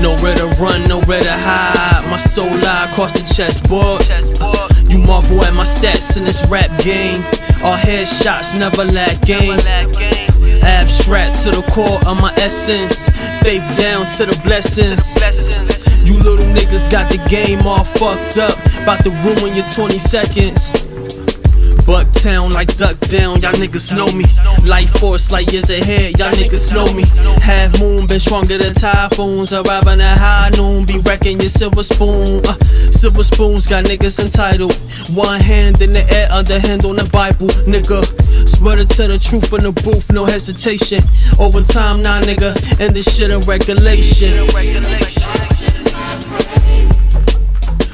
Nowhere to run, nowhere to hide. My soul lie across the chessboard. You marvel at my stats in this rap game. All headshots never lack game. Abstract to the core of my essence. Faith down to the blessings. You little niggas got the game all fucked up. About to ruin your 20 seconds. Bucktown like duck down, y'all niggas know me. Life force like years ahead, y'all niggas know me. Half moon been stronger than typhoons. Arriving at high noon, be wrecking your silver spoon. Uh, silver spoons got niggas entitled. One hand in the air, other hand on the Bible, nigga. Swear to tell the truth in the booth, no hesitation. Over time, nah, nigga, and this shit a regulation.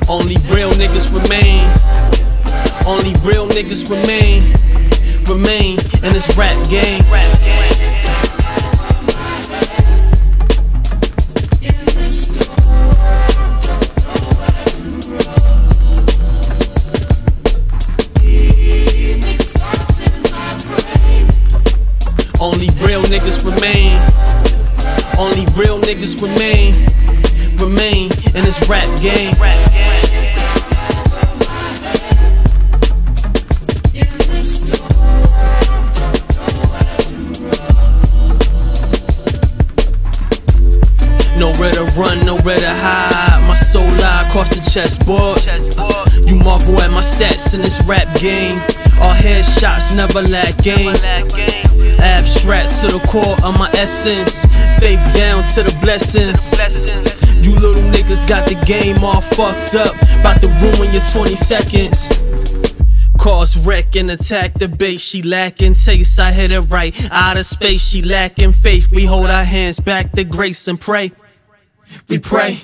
Only real niggas remain. Only real niggas remain, remain in this rap game. Only real niggas remain. Only real niggas remain, remain in this rap game. Nowhere to run, nowhere to hide. My soul lie across the chessboard. You marvel at my stats in this rap game. Our headshots never lack game. Abstract to the core of my essence. Faith down to the blessings. You little niggas got the game all fucked up. About to ruin your 20 seconds. Cause wreck and attack the base. She lacking taste. I hit it right out of space. She lacking faith. We hold our hands back to grace and pray. We pray.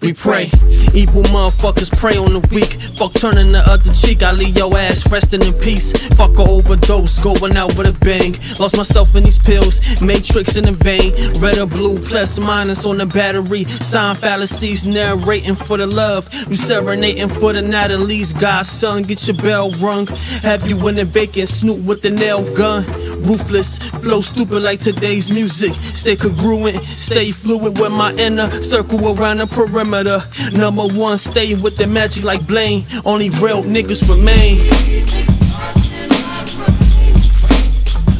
We pray. Evil motherfuckers prey on the weak. Fuck turning the other cheek. I leave your ass resting in peace. Fuck a overdose, going out with a bang. Lost myself in these pills, matrix in the vein. Red or blue, plus minus on the battery. Sign fallacies, narrating for the love. You serenading for the Natalie's godson. Get your bell rung. Have you in the vacant, snoop with the nail gun. Ruthless, flow stupid like today's music. Stay congruent, stay fluid with my inner circle around the perimeter. Number one, stay with the magic like Blaine. Only real niggas remain.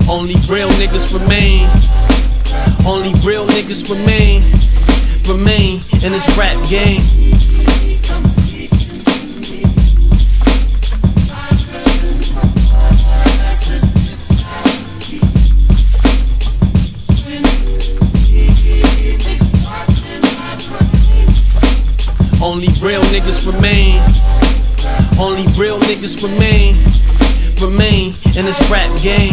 Only real niggas remain. Only real niggas remain. Remain in this rap game. Only real niggas remain. Only real niggas remain. Remain in this rap game.